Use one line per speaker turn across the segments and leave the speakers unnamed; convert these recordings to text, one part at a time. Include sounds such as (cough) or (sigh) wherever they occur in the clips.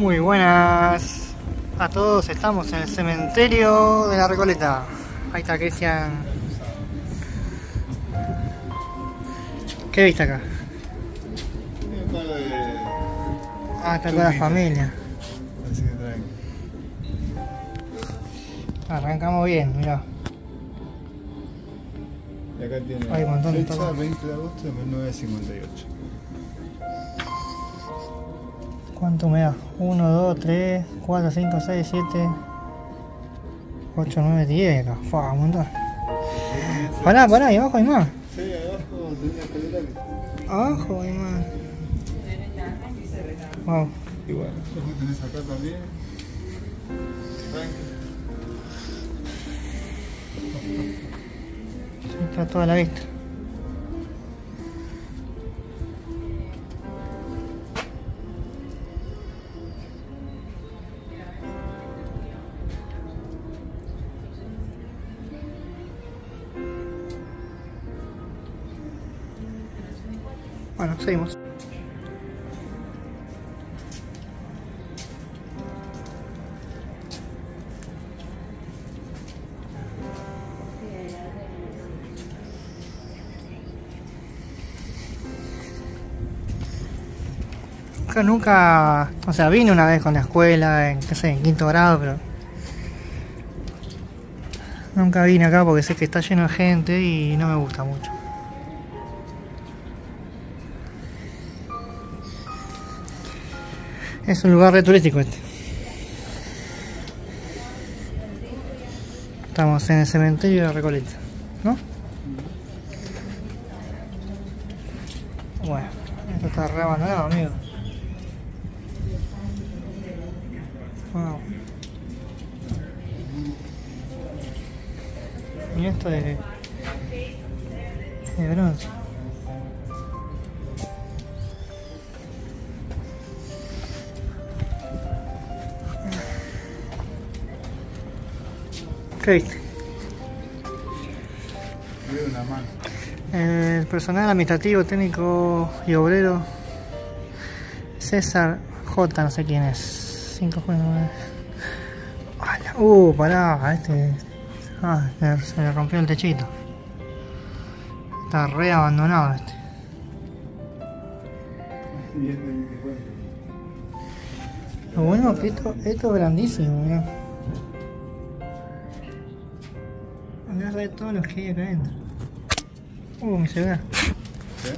Muy buenas a todos, estamos en el cementerio de la Recoleta. Ahí está Cristian. ¿Qué viste acá? Ah, está toda la familia.
Así que.
Arrancamos bien, mirá.
Y acá tiene
Hay un montón de
fecha
todo.
20 de agosto de 1958.
¿Cuánto me da? 1, 2, 3, 4, 5, 6, 7, 8, 9, 10. acá. Fua, un montón. Pará, pará, ahí abajo hay más.
Sí, abajo tenía que...
Abajo hay más. Wow.
Igual. Después tenés acá también.
Está toda la vista. Seguimos. Nunca, o sea, vine una vez con la escuela, en, qué sé, en quinto grado, pero nunca vine acá porque sé que está lleno de gente y no me gusta mucho. Es un lugar re turístico este. Estamos en el cementerio de Recoleta, ¿no? Bueno, esto está re abandonado, amigo. Wow. Y esto de, de bronce. El personal administrativo, técnico y obrero César J, no sé quién es. 5 juegos. Uh, pará, este. Ah, se- le rompió el techito. Está re abandonado este.
Este.
Lo bueno es que esto, esto es grandísimo, mirá. De todos los que hay acá adentro. Uh, mi celular.
¿Sí?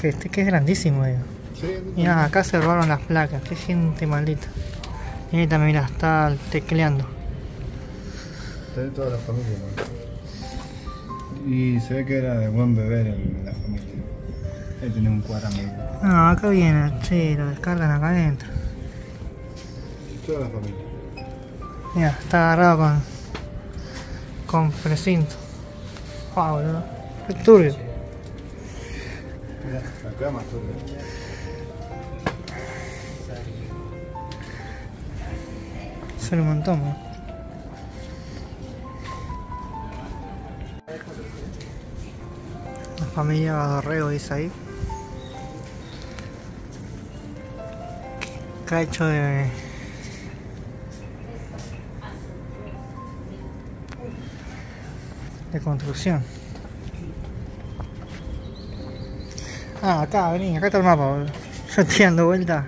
Que este que es grandísimo, digo.
Sí,
Mira, acá se robaron las placas, qué gente maldita. Y ahí también, mira, está tecleando.
Tenés toda la familia, ¿no? Y se ve que era de buen beber en la familia. Ahí tenés un cuadramento.
No, acá viene, sí, lo descargan acá adentro.
Toda la familia.
Mira, está agarrado con. Con precinto. Wow, boludo. Qué turbio.
Acá más turbio.
Son un montón, ¿no? La familia Badorrego dice ahí. Acá hecho de. De construcción. Ah, acá, vení, acá está el mapa, boludo. Yo estoy dando vuelta.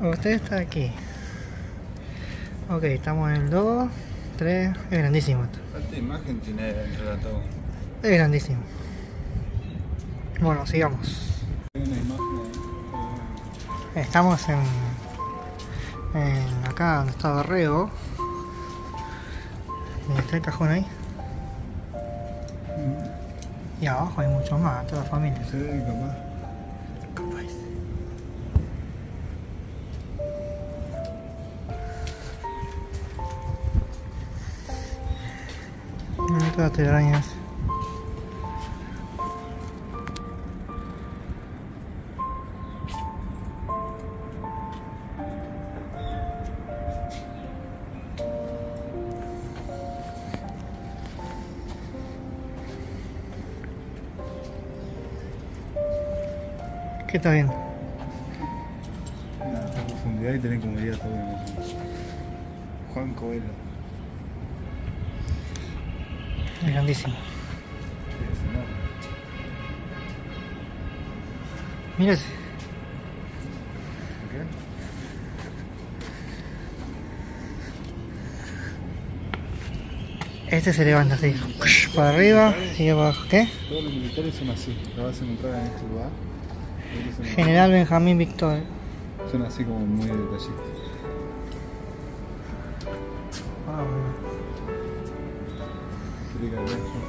Usted está aquí. Ok, estamos en el 2, 3. Es grandísimo esto.
Esta imagen tiene dentro de todo.
Es grandísimo. Bueno, sigamos. Estamos en. en acá donde está Dorrego. El cajón ahí. Y abajo hay mucho más, toda la familia.
Ve capaz.
Capaz. Mira todas las telarañas. ¿Qué está viendo?
profundidad y tenés como ir todo eso. Juan Coelho.
Es grandísimo. Mira ese.
¿Qué?
Este se levanta así. Para arriba y abajo. ¿Qué?
Todos los militares son así. Lo vas a encontrar en este lugar.
General Benjamín Victor.
Son así como muy detallistas. Que veas, son-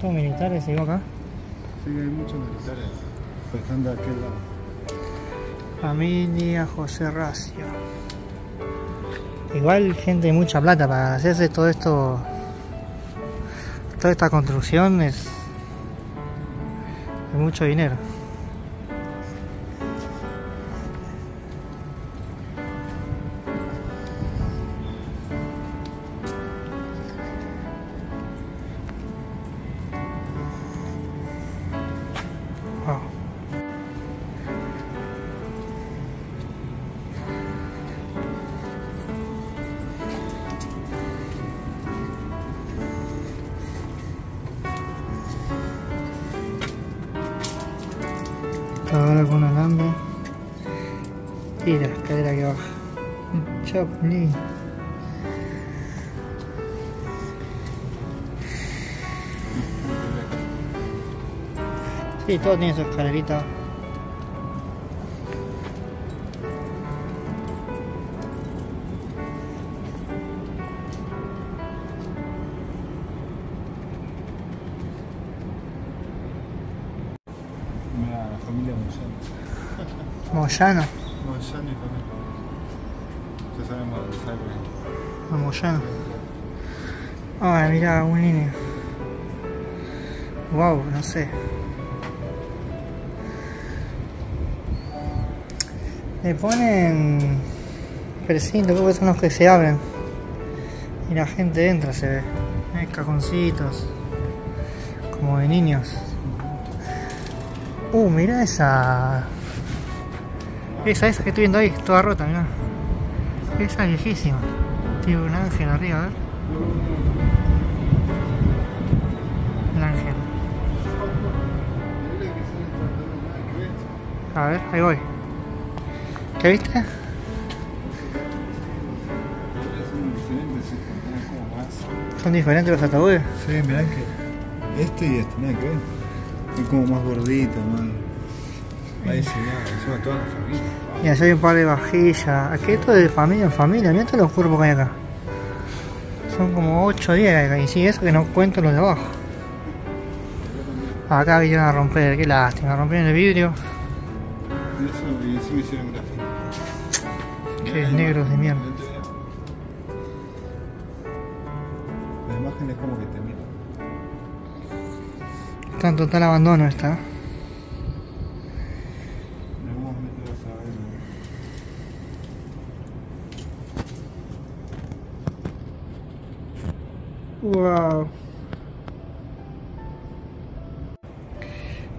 todos militares, sigo acá.
Sí, hay muchos militares. Pero están de aquel lado.
Familia José Racio. Igual gente de mucha plata para hacerse todo esto. Toda esta construcción es. Mucho dinero. Chaplin. Sí, todo tiene su escalerita.
Mira, la familia Moyano.
Moyano.
Ya sabemos de sangre.
a Moyano. Ay, mira, un niño. Wow, no sé. Le ponen precinto, creo que son los que se abren. Y la gente entra, se ve. Hay cajoncitos. Como de niños. Uh, mira esa. Esa, esa que estoy viendo ahí, toda rota. Esa es viejísima. Tiene un ángel arriba, a ver. El ángel. A ver, ahí voy. ¿Qué viste?
Son diferentes, se encontraron como más.
Son diferentes los ataúdes.
Sí, mirá que este y este, nada que ver. Es como más gordito, más. Más diseñado, encima toda la familia.
Y allá hay un par de vajillas. Aquí esto es de familia en familia. Mira todos los cuerpos que hay acá. Son como 8 o 10 acá. Y sí, eso que no cuento los de abajo. Acá vinieron a romper, qué lástima. Rompieron el vidrio.
Y eso, hicieron.
Qué negros de mierda.
La imagen es como que te mira.
Está en total abandono esta.
En algún momento vas a ver.
Wow.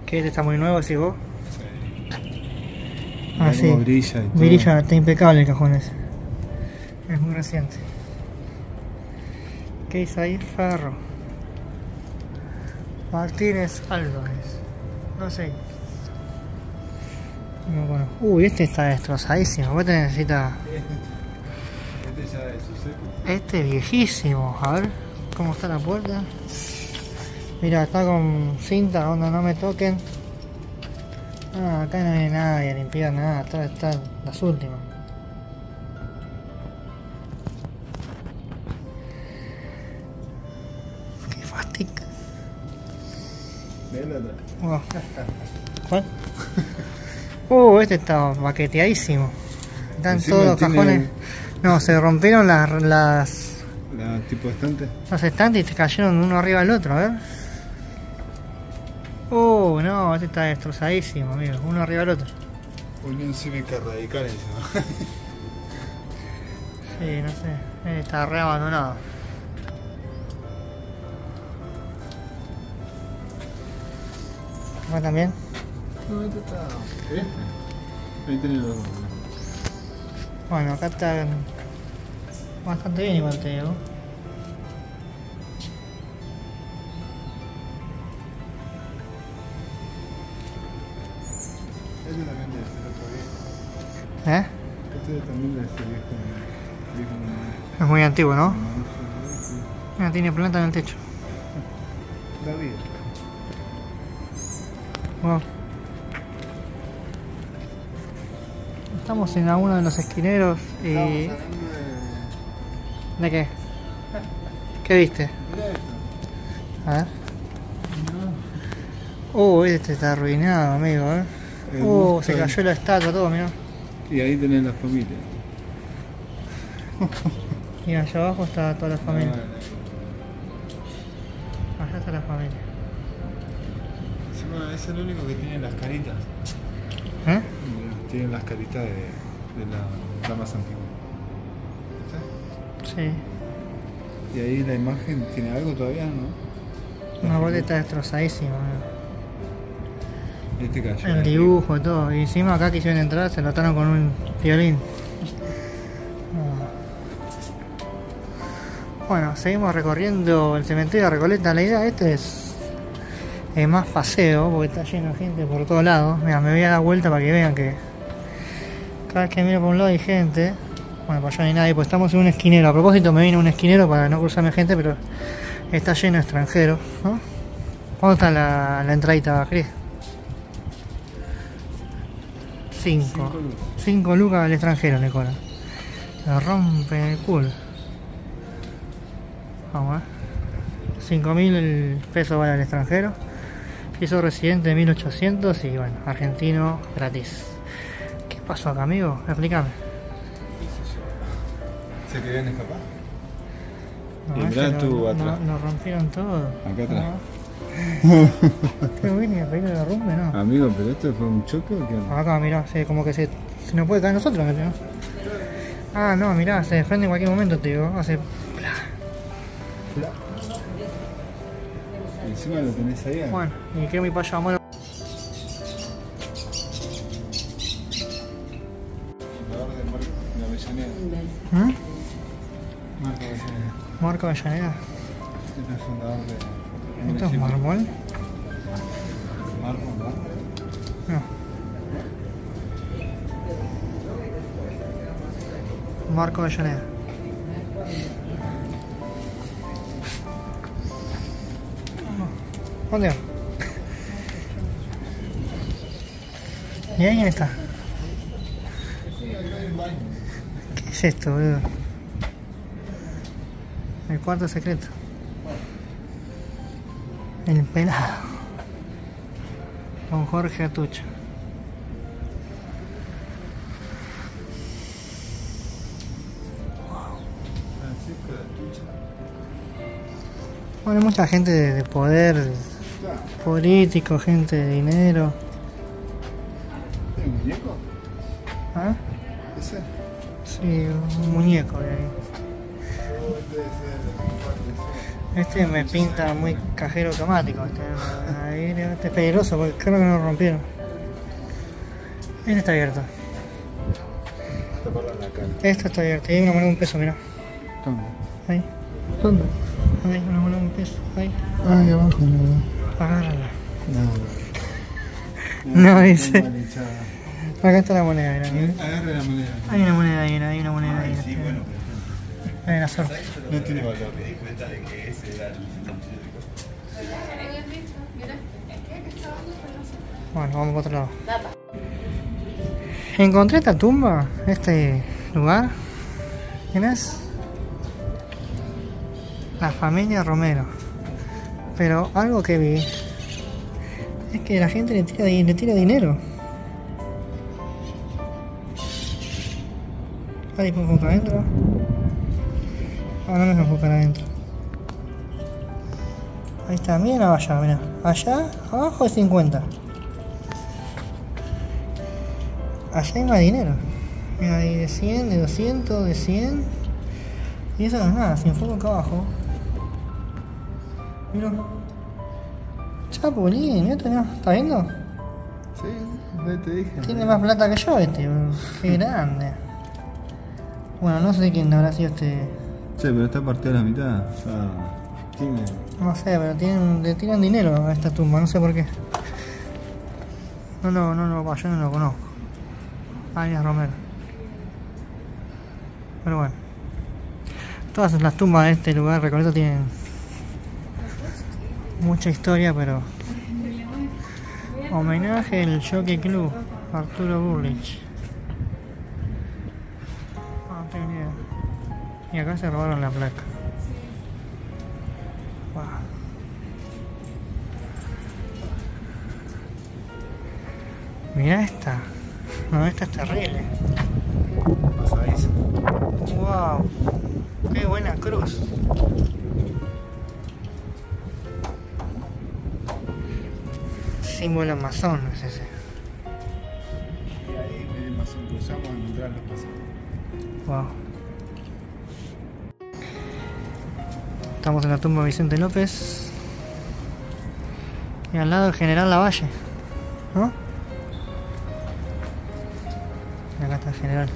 Que este está muy nuevo, ¿sí vos? Ah,
Mirá
sí.
brilla y todo.
Brilla, está impecable el cajón ese. Es muy reciente. ¿Qué dice ahí? Ferro. Martínez Álvarez. No sé. No conozco. Uy, este está destrozadísimo. Este necesita.
Este ya es su.
Este es viejísimo. A ver cómo está la puerta. Mira, está con cinta, onda no me toquen. Ah, acá no hay nadie a limpiar nada, atrás están las últimas. Qué fástica.
Ven atrás.
Wow. (laughs) ¿Cuál? Uh, este está baqueteadísimo. Están
Encima
todos los
tiene-
cajones. No, se rompieron las, las
La tipo estante.
los estantes y se cayeron uno arriba del otro, a ver. Uh, no, este está destrozadísimo, amigo. Uno arriba del otro.
Unión Cívica Radical encima. (laughs)
Sí, no sé. Eh, Está re abandonado. Acá también.
No, este está. Este. Ahí tenés los dos.
Bueno, acá está bastante bien igual te digo.
Este también debe ser otro viejo.
¿Eh?
Este también debe ser viejo. viejo
Es muy antiguo, ¿no? Mira, tiene planta en el techo. (laughs)
David.
Wow. Estamos en uno de los esquineros y...
De.
¿De qué? ¿Qué viste? A ver. Uh, este está arruinado, amigo, ¿eh?
El
Uh, se cayó la estatua, todo, mira.
Y ahí tenés la familia.
Y allá abajo está toda la familia.
Ah,
Allá está la familia.
Encima es el único que tiene las caritas.
¿Eh?
Mirá, Tiene las caritas de, de la, la más antigua. ¿Sí? Y ahí la imagen tiene algo todavía, ¿no?
Una boleta destrozadísima. ¿no?
Este cayó.
El dibujo, todo. Y encima acá quisieron entrar, se lo ataron con un violín. Bueno, seguimos recorriendo el cementerio de Recoleta. La idea esta es, es más paseo, porque está lleno de gente por todos lados. Mira, me voy a dar vuelta para que vean que cada vez que miro por un lado hay gente. Bueno, para allá no hay nadie, pues estamos en un esquinero. A propósito, me vine a un esquinero para no cruzarme gente, pero está lleno de extranjeros. ¿no? ¿Cuándo está la, la entradita, Cris? 5.
Cinco lucas.
5 lucas al extranjero le cobran. Le rompe el culo. Vamos a ver. 5.000 el peso vale al extranjero. Piso residente 1800 y bueno, argentino gratis. ¿Qué pasó acá, amigo? Explícame.
¿Se querían escapar?
No,
Y
este
tú
lo-
atrás.
Lo, rompieron todo.
Acá atrás.
Ah. (laughs) Qué bueno, y el peligro de derrumbe, ¿no?
Amigo, pero esto fue un choque o qué?
Acá, mirá, se, como que se, se nos puede caer nosotros, ¿no? Ah, no, mirá, se desprende en cualquier momento, te digo. Hace.
Y encima lo tenés ahí.
Bueno, y que mi paya
Marco Avellaneda. Este es el fundador de.
¿Esto es mármol?
Marco, ¿no?
No. Marco Avellaneda. ¿Dónde va? ¿Y ahí quién está? ¿Qué es esto, boludo? El cuarto secreto. El pelado. Con Jorge Atucha.
Francisco de Atucha.
Bueno, hay mucha gente de, de poder político, gente de dinero.
¿Es un muñeco?
¿Ah?
¿Ese?
Sí, un muñeco de ahí. Este me pinta muy cajero automático. Este, este es peligroso porque creo que no lo rompieron. Este está abierto. Este está abierto. Ahí hay una moneda de un peso, mira.
Toma.
Ahí.
¿Dónde?
Ahí, una moneda de un peso. Ahí.
Ahí abajo, no.
Agárrala.
No.
No, dice.
Mal echada.
Acá está la moneda, mira.
Agarre la moneda.
Hay una moneda ahí, hay una moneda ahí.
Sí, bueno, No tiene valor.
Bueno, vamos por otro lado. Encontré esta tumba, este lugar. ¿Quién es? La familia Romero. Pero algo que vi es que la gente le tira, le tira dinero. Ahí enfocar adentro. Ah, no me enfocar adentro. Ahí está, miren allá, mira. Allá, abajo es 50. Allá hay más dinero. Mira, hay de 100, de 200, de 100. Y eso no es nada, si enfoco acá abajo. Mira. Chapulín, mira, esto, mira, ¿está viendo?
Sí, no te dije.
Tiene más plata que yo este, qué grande. Bueno, no sé quién habrá sido este.
Sí, pero está partido a la mitad. O sea, tiene.
No sé, pero tienen, le tiran dinero a esta tumba, no sé por qué. No, no, no, yo no lo conozco. Arias Romero. Pero bueno. Todas las tumbas de este lugar recorrido tienen mucha historia, pero homenaje al Jockey Club Arturo Burlich. Y acá se robaron la placa. Wow. Mira esta. No, esta es terrible.
Pasadizo.
Wow. Qué buena cruz. Símbolo masón es ese.
Y ahí me más cruzamos a encontrar los pasados.
Wow. Estamos en la tumba de Vicente López. Y al lado el general Lavalle. ¿No? Y acá está el general.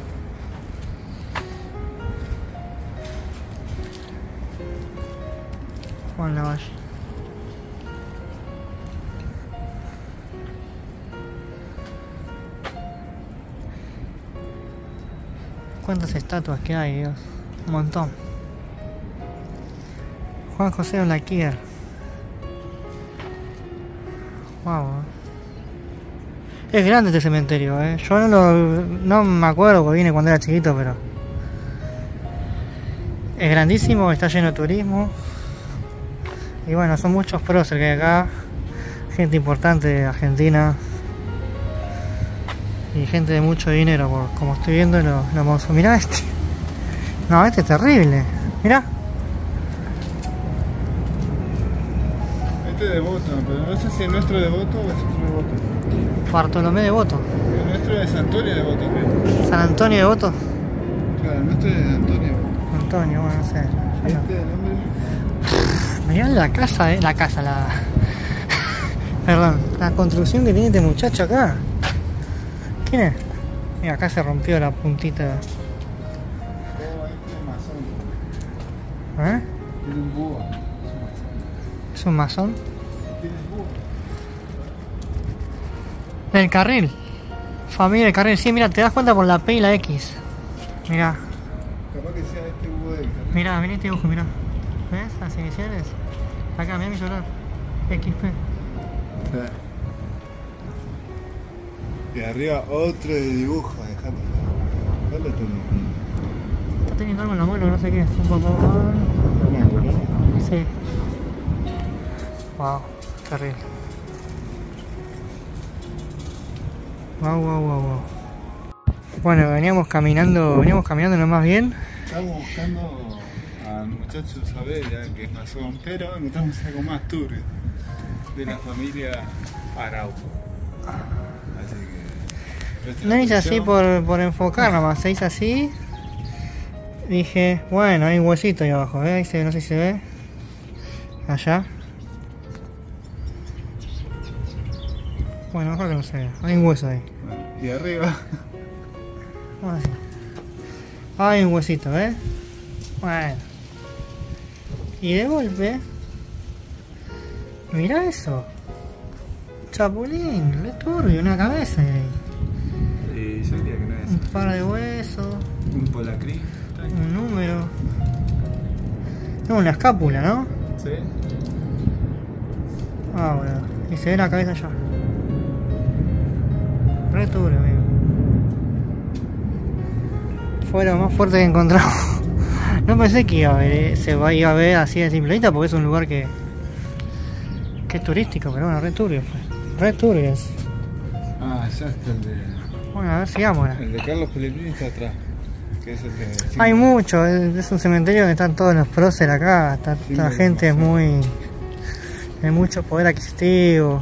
Juan Lavalle. ¿Cuántas estatuas que hay, Dios? Un montón. Juan José Olaquier. Wow. Es grande este cementerio, eh. Yo no, lo, no me acuerdo porque vine cuando era chiquito, pero. Es grandísimo, está lleno de turismo. Y bueno, son muchos próceres que hay acá. Gente importante de Argentina. Y gente de mucho dinero, como estoy viendo lo, lo. Mirá este. No, este es terrible. Mirá.
Este es de voto, pero no sé si es nuestro de voto o es otro de voto.
Bartolomé de Voto.
El nuestro es de Santorio de voto, creo.
San Antonio de Voto.
Claro, el nuestro es de Antonio.
Antonio, bueno, no sé. No-
Este es el (laughs) nombre.
Mirá la casa, eh, la casa, la. (laughs) Perdón, la construcción que tiene este muchacho acá. ¿Quién es? Mira, acá se rompió la puntita.
Un masón.
Del carril. Familia del carril. Sí, mira, te das cuenta por la P y la X. Mira,
Capaz que sea este búho del carril.
mira, mira este dibujo, mira. ¿Ves las iniciales? Acá, mira mi celular. XP.
Y arriba otro de dibujo, dejate. ¿Dónde está el
Está teniendo algo en la mano, no sé qué. Un poco.
Una corona.
Sí. Wow, terrible. Wow, wow, wow, wow. Bueno, veníamos caminando, veníamos caminando nomás bien.
Estamos buscando al muchacho Sabella, que es masón, pero encontramos algo más turbio. De la familia Araujo. Así que.
No hice así por, por enfocar nomás, se hizo así. Dije, bueno, hay un huesito ahí abajo, ¿eh? Ahí se, no sé si se ve. Allá. Bueno, mejor que no se vea. Hay un hueso ahí.
Y arriba.
Sí. Hay un huesito, ¿eh? Bueno. Y de golpe. Mira eso. Chapulín, re turbio, una cabeza ahí.
Y yo diría que no es.
Un par de huesos,
Un polacrí.
un número. Es una escápula, ¿no?
Sí.
Ah, bueno. Y se ve la cabeza allá. Re turbio, amigo. Fue lo más fuerte que encontramos. (laughs) No pensé que iba a ver, eh, se va, iba a ver así de simple vista porque es un lugar que, que es turístico, pero bueno, re turbio fue. Re turbio es.
Ah, ya está el de.
Bueno, a ver, sigamos ahora.
El de Carlos Pellegrini está atrás. Que es el de.
Hay mucho, es es un cementerio donde están todos los próceres acá, está,
Sí,
la gente es muy. hay mucho poder adquisitivo,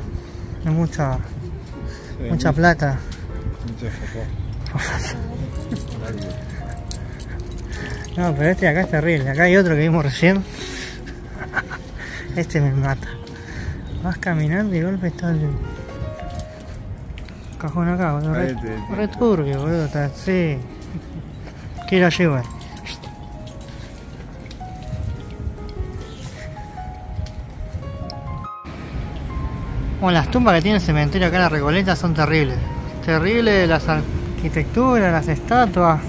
hay mucha, mucha plata.
Mucha.
No, pero este de acá es terrible. Acá hay otro que vimos recién. Este me mata. Vas caminando y de golpe está el... cajón acá, boludo. Re, turbio, boludo. Está, sí. ¿Qué lo lleva? Bueno, las tumbas que tiene el cementerio acá en la Recoleta son terribles. Terribles las arquitecturas, las estatuas.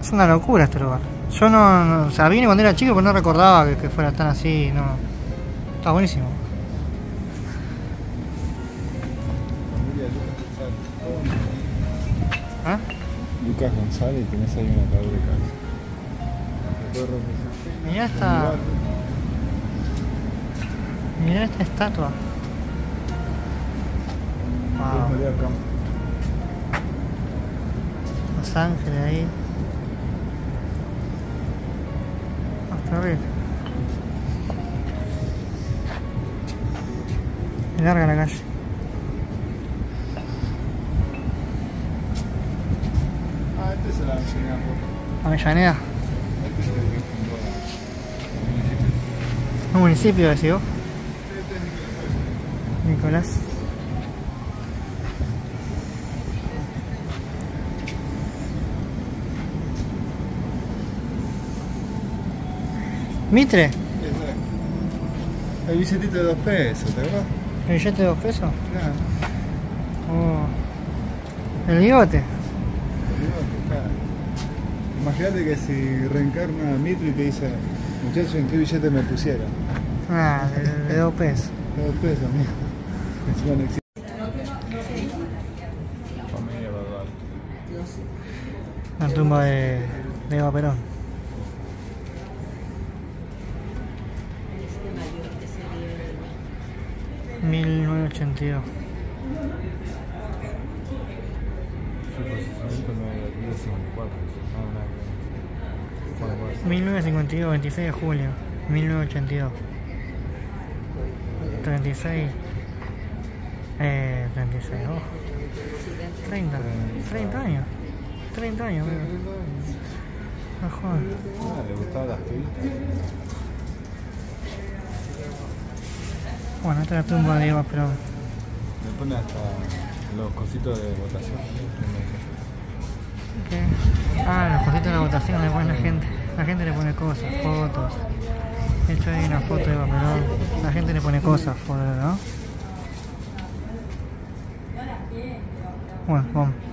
Es una locura este lugar. Yo no, no- o sea, vine cuando era chico, pero no recordaba que, que fuera tan así, no. Está buenísimo.
Familia Lucas González.
¿Ah?
Lucas González tenés ahí un ataúd de casa.
Mirá esta, mirá esta estatua. Wow. Los ángeles ahí. Ah, terrible. Es larga la calle.
Ah, este es el Avellaneda,
Avellaneda.
Este es el que fundó.
Un municipio, decís vos.
Nicolás.
Mitre,
Exacto. El billetito de dos pesos, ¿te acuerdas?
el billete de dos pesos.
Claro.
Oh. El bigote.
Claro. Imagínate que si reencarna Mitri y te dice, muchachos, ¿en qué billete me pusieron?
Ah, de, de dos pesos.
De dos pesos, amigo.
La tumba de, Eva Perón. Mil novecientos ochenta y dos.
Ah,
1952, 26 de julio, 1982. 36. Eh, 36, ojo. 30. 30 años. 30 años, amigo. No jodas.
Ah, le gustaban las pibitas.
Bueno, esta es la tumba de Eva Perón.
Le pone hasta los cositos de votación.
Ah, los cositos de la votación le pone la gente. La gente le pone cosas, fotos. De hecho hay una foto de Eva Perón. La gente le pone cosas, fotos, ¿no? Bueno, vamos.